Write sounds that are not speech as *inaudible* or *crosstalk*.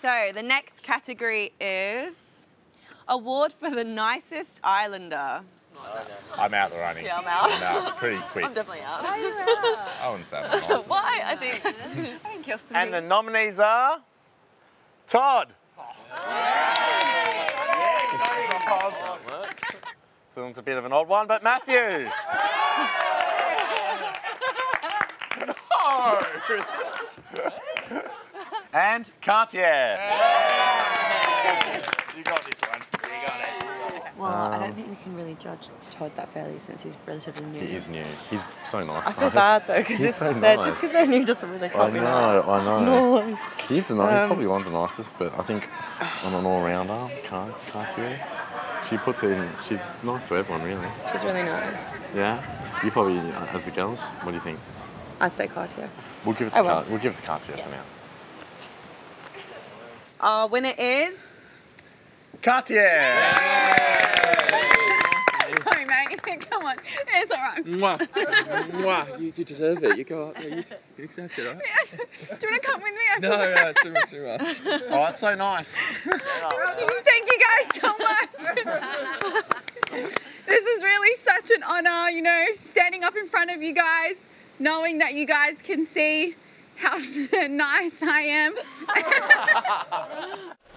So the next category is award for the nicest islander. I'm out the running. Yeah, I'm out. I'm out pretty *laughs* quick. I'm definitely oh, *laughs* out. I wouldn't say I'm. Why? I think. *laughs* I think you're sweet. And the nominees are Todd. So it's a bit of an odd one, but Matthew. Oh. And Cartier. You got this one. You got it. Well, I don't think we can really judge Todd that fairly since he's relatively new. He is new. He's so nice. I feel bad though because He's so just because they're new doesn't really I help me. know, I know. No. He's, the nice, he's Um, probably one of the nicest, but I think I'm an all-rounder. Cartier. She puts in. She's nice to everyone, really. She's really nice. Yeah. You probably, uh, as the girls, what do you think? I'd say Cartier. We'll give it to will. Car- we'll give it to Cartier for now. Our winner is Cartier. Sorry, mate. *laughs* Come on. It's all right. Mwah. Mwah. You, you deserve it. You go up there. You, you accept it, right? Do you want to come with me? I No, no, too much, too much. *laughs* Oh, that's so nice. *laughs* Thank you guys so much. this is really such an honor, you know, standing up in front of you guys, knowing that you guys can see how *laughs* nice I am. *laughs*